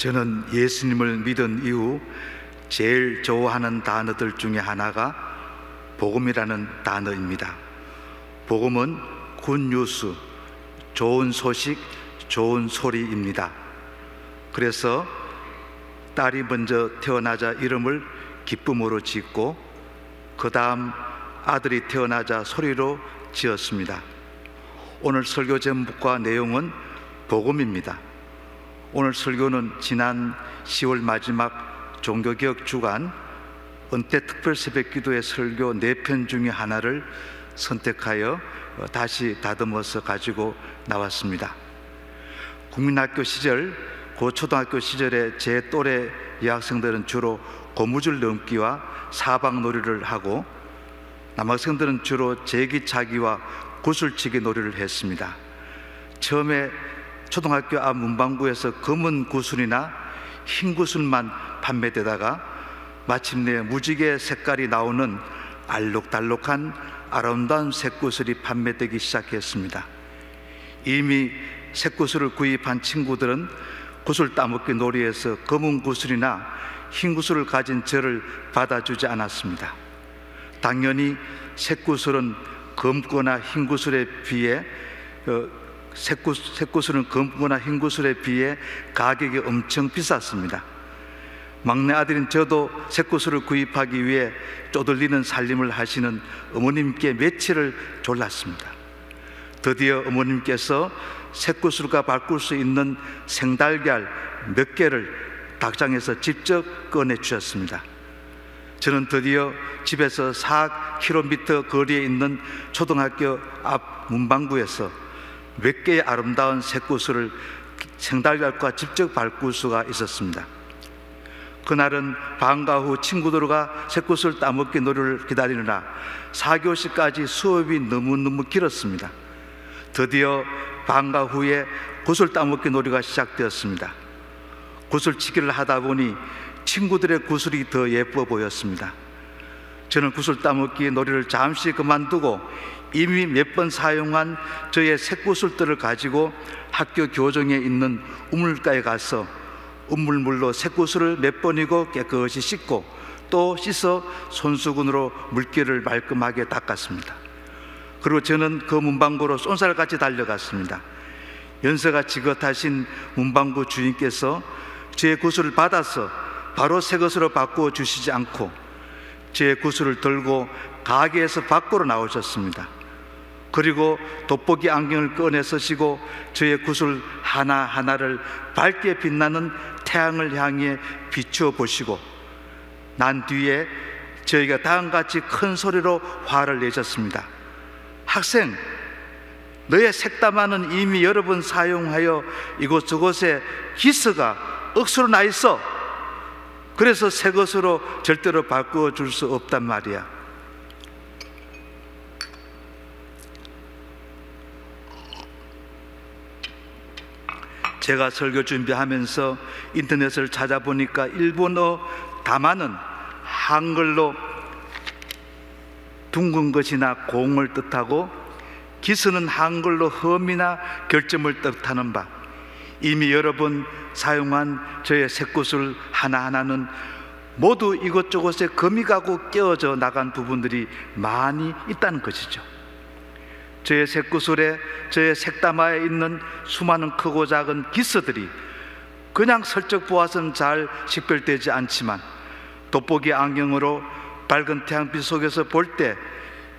저는 예수님을 믿은 이후 제일 좋아하는 단어들 중에 하나가 복음이라는 단어입니다. 복음은 굿뉴스, 좋은 소식, 좋은 소리입니다. 그래서 딸이 먼저 태어나자 이름을 기쁨으로 짓고 그 다음 아들이 태어나자 소리로 지었습니다. 오늘 설교 제목과 내용은 복음입니다. 오늘 설교는 지난 10월 마지막 종교개혁 주간 은퇴 특별 새벽 기도의 설교 네 편 중에 하나를 선택하여 다시 다듬어서 가지고 나왔습니다. 국민학교 시절, 고초등학교 시절에 제 또래 여학생들은 주로 고무줄 넘기와 사방 놀이를 하고 남학생들은 주로 제기차기와 구슬치기 놀이를 했습니다. 처음에 초등학교 앞 문방구에서 검은 구슬이나 흰 구슬만 판매되다가 마침내 무지개 색깔이 나오는 알록달록한 아름다운 색구슬이 판매되기 시작했습니다. 이미 색구슬을 구입한 친구들은 구슬 따먹기 놀이에서 검은 구슬이나 흰 구슬을 가진 저를 받아주지 않았습니다. 당연히 색구슬은 검거나 흰 구슬에 비해 어, 색구슬, 색구슬은 검거나 흰 구슬에 비해 가격이 엄청 비쌌습니다. 막내 아들인 저도 색구슬을 구입하기 위해 쪼들리는 살림을 하시는 어머님께 며칠을 졸랐습니다. 드디어 어머님께서 색구슬과 바꿀 수 있는 생달걀 몇 개를 닭장에서 직접 꺼내 주셨습니다. 저는 드디어 집에서 4km 거리에 있는 초등학교 앞 문방구에서 몇 개의 아름다운 색구슬을 생달걀과 직접 바꿀 수가 있었습니다. 그날은 방과 후 친구들과 새꽃을 따먹기 놀이를 기다리느라 4교시까지 수업이 너무너무 길었습니다. 드디어 방과 후에 구슬 따먹기 놀이가 시작되었습니다. 구슬치기를 하다 보니 친구들의 구슬이 더 예뻐 보였습니다. 저는 구슬 따먹기 놀이를 잠시 그만두고 이미 몇 번 사용한 저의 새구슬들을 가지고 학교 교정에 있는 우물가에 가서 우물물로 새구슬을 몇 번이고 깨끗이 씻고 또 씻어 손수건으로 물기를 말끔하게 닦았습니다. 그리고 저는 그 문방구로 쏜살같이 달려갔습니다. 연세가 지긋하신 문방구 주인께서 제 구슬을 받아서 바로 새 것으로 바꾸어 주시지 않고 제 구슬을 들고 가게에서 밖으로 나오셨습니다. 그리고 돋보기 안경을 꺼내 쓰시고 저의 구슬 하나하나를 밝게 빛나는 태양을 향해 비추어 보시고 난 뒤에 저희가 다음같이 큰 소리로 화를 내셨습니다. 학생, 너의 색담화는 이미 여러 번 사용하여 이곳저곳에 기스가 억수로 나 있어. 그래서 새 것으로 절대로 바꾸어 줄 수 없단 말이야. 제가 설교 준비하면서 인터넷을 찾아보니까 일본어 담화는 한글로 둥근 것이나 공을 뜻하고 기스는 한글로 험이나 결점을 뜻하는 바 이미 여러 번 사용한 저의 새꽃을 하나하나는 모두 이것저것에 금이 가고 깨어져 나간 부분들이 많이 있다는 것이죠. 저의 색구슬에 저의 색담화에 있는 수많은 크고 작은 기스들이 그냥 슬쩍 보아서는 잘 식별되지 않지만 돋보기 안경으로 밝은 태양빛 속에서 볼 때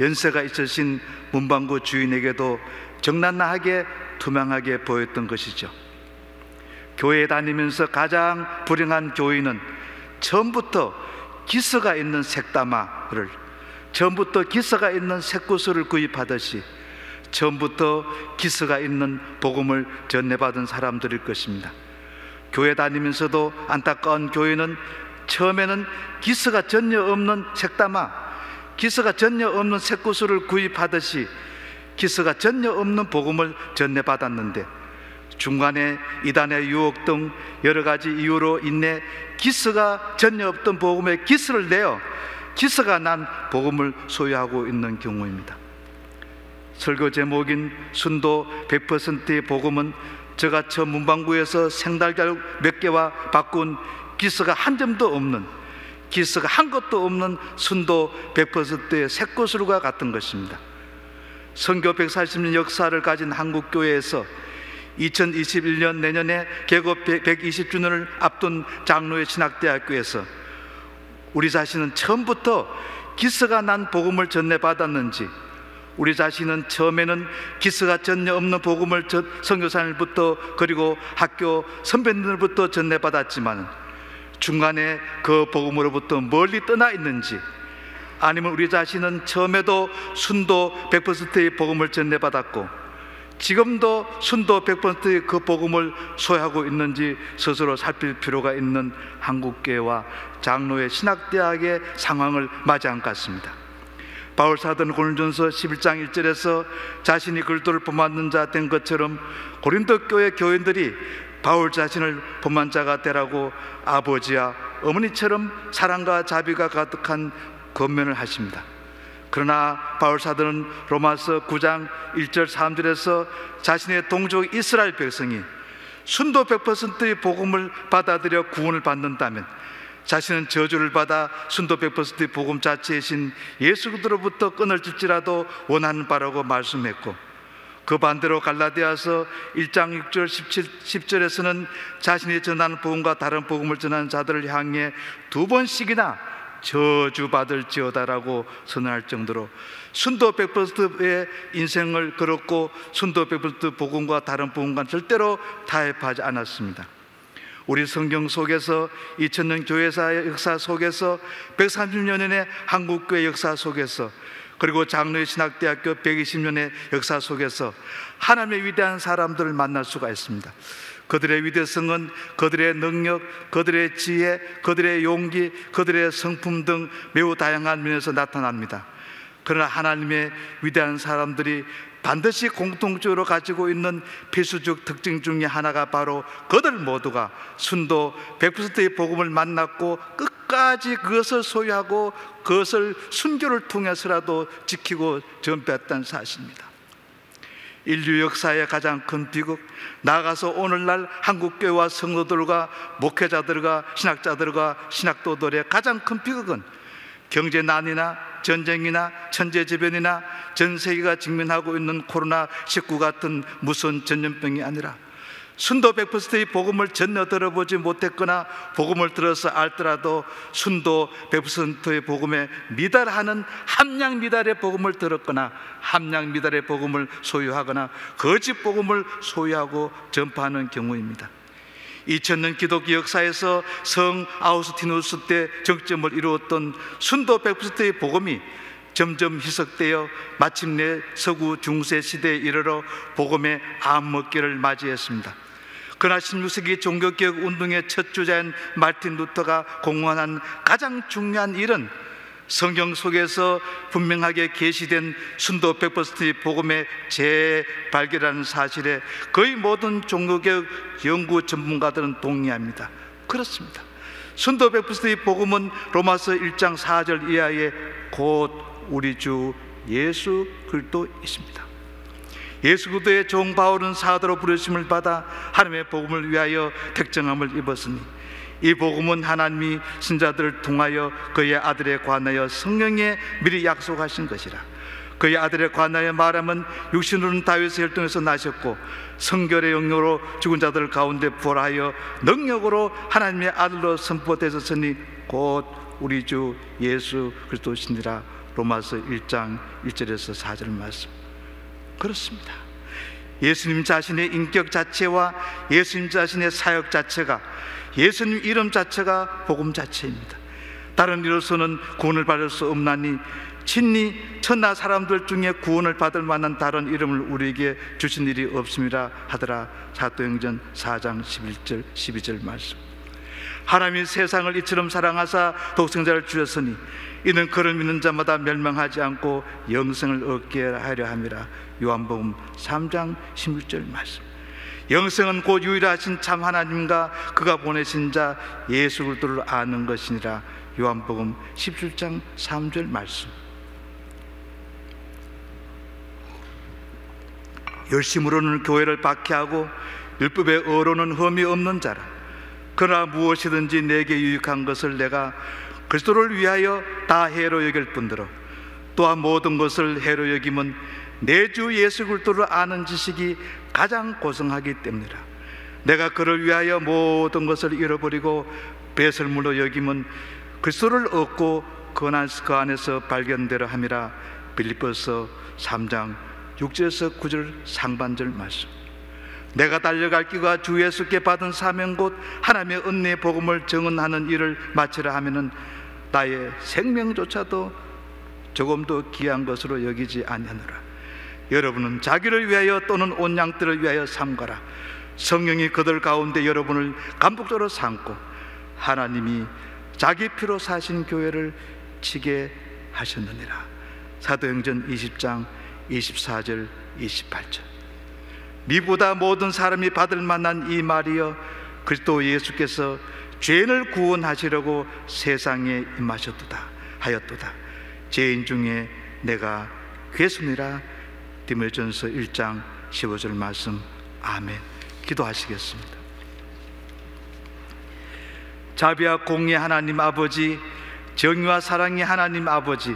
연세가 있으신 문방구 주인에게도 정난나하게 투명하게 보였던 것이죠. 교회 다니면서 가장 불행한 교인은 처음부터 기스가 있는 색담화를 처음부터 기스가 있는 색구슬을 구입하듯이 처음부터 기스가 있는 복음을 전해받은 사람들일 것입니다. 교회 다니면서도 안타까운 교회는 처음에는 기스가 전혀 없는 색담화, 기스가 전혀 없는 색구슬을 구입하듯이 기스가 전혀 없는 복음을 전해받았는데 중간에 이단의 유혹 등 여러 가지 이유로 인해 기스가 전혀 없던 복음에 기스를 내어 기스가 난 복음을 소유하고 있는 경우입니다. 설교 제목인 순도 100%의 복음은 제가 저 문방구에서 생달걀 몇 개와 바꾼 기스가 한 점도 없는 기스가 한 것도 없는 순도 100%의 새꽃으로가 같은 것입니다. 선교 140년 역사를 가진 한국 교회에서 2021년 내년에 개국 120주년을 앞둔 장로의 신학대학교에서 우리 자신은 처음부터 기스가 난 복음을 전해받았는지 우리 자신은 처음에는 기스가 전혀 없는 복음을 선교사님부터 그리고 학교 선배님들부터 전해받았지만 중간에 그 복음으로부터 멀리 떠나 있는지 아니면 우리 자신은 처음에도 순도 100%의 복음을 전해받았고 지금도 순도 100%의 그 복음을 소유하고 있는지 스스로 살필 필요가 있는 한국교회와 장로의 신학대학의 상황을 맞이한 것 같습니다. 바울 사도는 고린전서 11장 1절에서 자신이 그리스도를 본받는 자 된 것처럼 고린도 교회 교인들이 바울 자신을 본만 자가 되라고 아버지와 어머니처럼 사랑과 자비가 가득한 권면을 하십니다. 그러나 바울 사도는 로마서 9장 1절 3절에서 자신의 동족 이스라엘 백성이 순도 100%의 복음을 받아들여 구원을 받는다면 자신은 저주를 받아 순도 100%의 복음 자체이신 예수 그리스도로부터 끊어질지라도 원하는 바라고 말씀했고 그 반대로 갈라디아서 1장 6절 17, 10절에서는 자신이 전하는 복음과 다른 복음을 전하는 자들을 향해 두 번씩이나 저주받을지어다라고 선언할 정도로 순도 100%의 인생을 걸었고 순도 100% 복음과 다른 복음과 절대로 타협하지 않았습니다. 우리 성경 속에서 2000년 교회사의 역사 속에서 130년의 한국교회 역사 속에서 그리고 장로의 신학대학교 120년의 역사 속에서 하나님의 위대한 사람들을 만날 수가 있습니다. 그들의 위대성은 그들의 능력, 그들의 지혜, 그들의 용기, 그들의 성품 등 매우 다양한 면에서 나타납니다. 그러나 하나님의 위대한 사람들이 반드시 공통적으로 가지고 있는 필수적 특징 중에 하나가 바로 그들 모두가 순도 100%의 복음을 만났고 끝까지 그것을 소유하고 그것을 순교를 통해서라도 지키고 전폐했다는 사실입니다. 인류 역사의 가장 큰 비극 나아가서 오늘날 한국교회와 성도들과 목회자들과 신학자들과 신학도들의 가장 큰 비극은 경제난이나 전쟁이나 천재지변이나 전 세계가 직면하고 있는 코로나19 같은 무서운 전염병이 아니라 순도 100%의 복음을 전혀 들어보지 못했거나 복음을 들어서 알더라도 순도 100%의 복음에 미달하는 함량 미달의 복음을 들었거나 함량 미달의 복음을 소유하거나 거짓 복음을 소유하고 전파하는 경우입니다. 2000년 기독교 역사에서 성 아우스티누스 때 정점을 이루었던 순도 100%의 복음이 점점 희석되어 마침내 서구 중세 시대에 이르러 복음의 암먹기를 맞이했습니다. 그러나 16세기 종교개혁 운동의 첫 주자인 말틴 루터가 공헌한 가장 중요한 일은 성경 속에서 분명하게 계시된 순도 100%의 복음의 재발견라는 사실에 거의 모든 종교개혁 연구 전문가들은 동의합니다. 그렇습니다. 순도 100%의 복음은 로마서 1장 4절 이하에 곧 우리 주 예수 그리스도이십니다. 예수 그리스도의 종 바울은 사도로 부르심을 받아 하나님의 복음을 위하여 택정함을 입었으니 이 복음은 하나님이 신자들을 통하여 그의 아들에 관하여 성령에 미리 약속하신 것이라. 그의 아들에 관하여 말하면 육신으로는 다윗의 혈통에서 나셨고 성결의 영역으로 죽은 자들 가운데 부활하여 능력으로 하나님의 아들로 선포되셨으니 곧 우리 주 예수 그리스도시니라. 로마서 1장 1절에서 4절 말씀 그렇습니다. 예수님 자신의 인격 자체와 예수님 자신의 사역 자체가 예수님 이름 자체가 복음 자체입니다. 다른 이로서는 구원을 받을 수 없나니 친히 천하 사람들 중에 구원을 받을 만한 다른 이름을 우리에게 주신 일이 없음이라 하더라. 사도행전 4장 11절 12절 말씀. 하나님이 세상을 이처럼 사랑하사 독생자를 주셨으니 이는 그를 믿는 자마다 멸망하지 않고 영생을 얻게 하려 함이라. 요한복음 3장 16절 말씀. 영생은 곧 유일하신 참 하나님과 그가 보내신 자 예수 그리스도를 아는 것이니라. 요한복음 17장 3절 말씀. 열심으로는 교회를 박해하고 율법의 어로는 흠이 없는 자라 그러나 무엇이든지 내게 유익한 것을 내가 그리스도를 위하여 다 해로 여길 뿐더러 또한 모든 것을 해로 여김은 내 주 예수 그리스도를 아는 지식이 가장 고성하기 때문이라. 내가 그를 위하여 모든 것을 잃어버리고 배설물로 여김은 그리스도를 얻고 그 안에서, 그 발견되려 함이라. 빌립보서 3장 6절에서 9절 상반절 말씀 내가 달려갈 기가 주 예수께 받은 사명 곧 하나님의 은혜의 복음을 증언하는 일을 마치라 하면은 나의 생명조차도 조금도 귀한 것으로 여기지 아니하노라. 여러분은 자기를 위하여 또는 온 양들을 위하여 삼가라. 성령이 그들 가운데 여러분을 감독적으로 삼고 하나님이 자기 피로 사신 교회를 치게 하셨느니라. 사도행전 20장 24절 28절 미보다 모든 사람이 받을 만한 이 말이여 그리스도 예수께서 죄인을 구원하시려고 세상에 임하셨도다 하였도다. 죄인 중에 내가 괴순이라. 디모전서 1장 15절 말씀. 아멘. 기도하시겠습니다. 자비와 공의 하나님 아버지 정의와 사랑의 하나님 아버지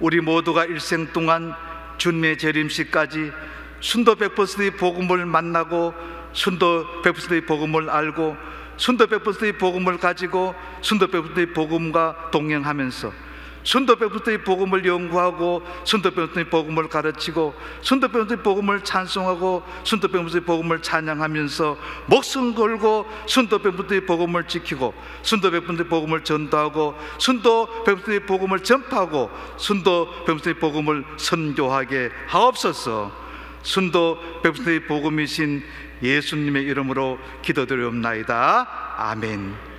우리 모두가 일생 동안 주님의 재림식까지 순도 100%의 복음을 만나고 순도 100%의 복음을 알고 순도 100%의 복음을 가지고 순도 100%의 복음과 동행하면서 순도 100%의 복음을 연구하고 순도 100%의 복음을 가르치고 순도 100%의 복음을 찬송하고 순도 100%의 복음을 찬양하면서 목숨 걸고 순도 100%의 복음을 지키고 순도 100%의 복음을 전도하고 순도 100%의 복음을 전파하고 순도 100%의 복음을 선교하게 하옵소서. 순도 100%의 복음이신 예수님의 이름으로 기도드리옵나이다. 아멘.